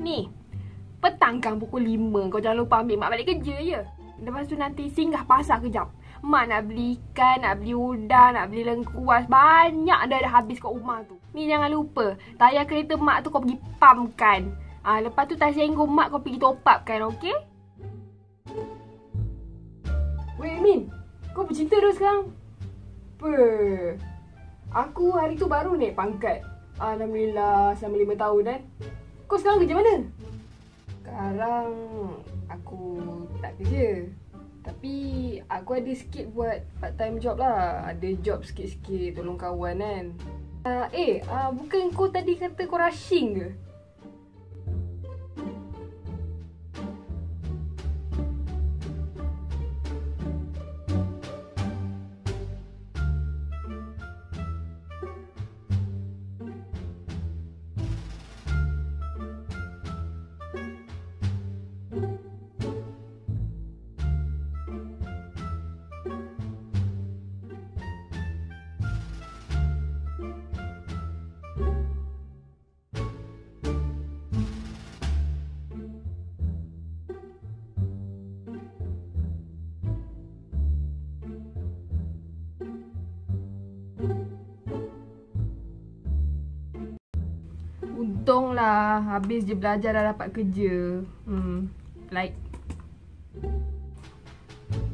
Ni, petang kan pukul 5 kau jangan lupa ambil mak balik kerja ya. Lepas tu nanti singgah pasar kejap. Mak nak beli ikan, nak beli udang, nak beli lengkuas. Banyak dah dah habis kat rumah tu. Ni jangan lupa, tayar kereta mak tu kau pergi pumpkan. Ah ha, lepas tu tayar senggol mak kau pergi top up kan, okey? Wei Min, kau bercinta dah sekarang? Per. Aku hari tu baru naik pangkat. Alhamdulillah selama 5 tahun kan Kau sekarang kerja mana? Sekarang aku tak kerja. Tapi aku ada sikit buat part time job lah. Ada job sikit-sikit tolong kawan kan. Uh, Eh, uh, bukan kau tadi kata kau rushing ke? Untunglah habis je belajar dah dapat kerja. Hmm. Like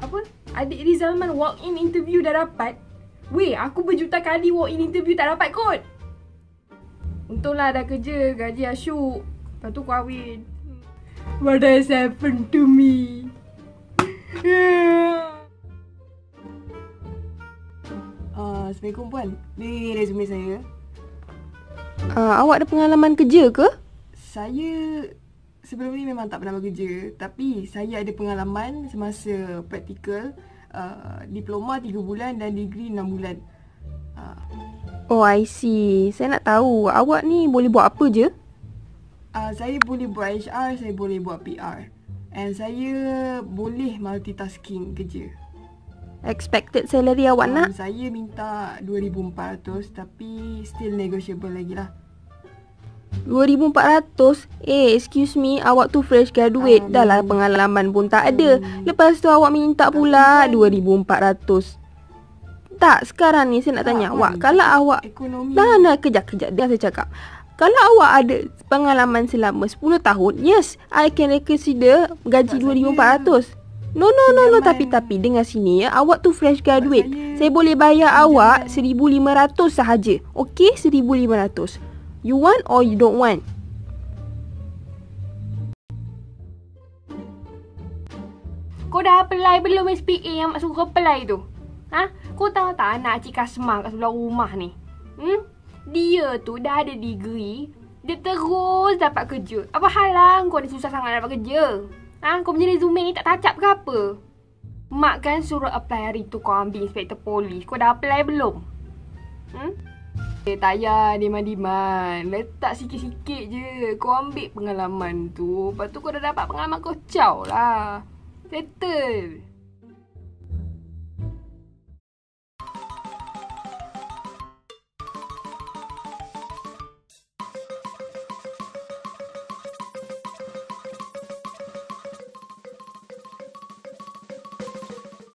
apa? Adik Rizalman walk in interview dah dapat. Weh, aku berjuta kali walk in interview tak dapat kot. Untunglah dah kerja, gaji asyuk. Lepas tu kahwin. What has happened to me? Uh, Assalamualaikum puan. Ni resume saya. Uh, awak ada pengalaman kerja ke? Saya sebelum ni memang tak pernah bekerja. Tapi saya ada pengalaman semasa praktikal. Uh, diploma 3 bulan dan degree 6 bulan. Uh, Oh, I see. Saya nak tahu awak ni boleh buat apa je? uh, saya boleh buat HR, saya boleh buat PR. And saya boleh multitasking kerja. Expected salary awak nak? Um, saya minta 2400 tapi still negotiable lagi lah. 2400? Eh, excuse me, awak tu fresh graduate. Dah lah pengalaman pun tak ada. Lepas tu awak minta pula kan- 2400. Tak, sekarang ni saya nak Tak, tanya awak. Kalau awak... Ekonomi. Dah, dah, kejap-kejap. Dia saya cakap. Kalau awak ada pengalaman selama 10 tahun, yes, I can consider gaji Tak, 2400. No, no, no, no. Pinjaman- Tapi, tapi dengar sini ya. Awak tu fresh graduate. saya boleh bayar awak 1500 sahaja. Okay, 1500. You want or you don't want? Kau dah apply belum SPA yang mak suruh apply tu? Ha? Kau tahu tak anak Cik Kasmah kat sebelah rumah ni? Hmm? Dia tu dah ada degree, dia terus dapat kerja. Apa halang kau ni susah sangat dapat kerja? Ha? Kau punya resume ni tak tacap ke apa? Mak kan suruh apply hari tu kau ambil inspektor polis. Kau dah apply belum? Hmm? Tak payah diman-diman. Letak sikit-sikit je. Kau ambil pengalaman tu. Lepas tu kau dah dapat pengalaman kau caw lah. Settle.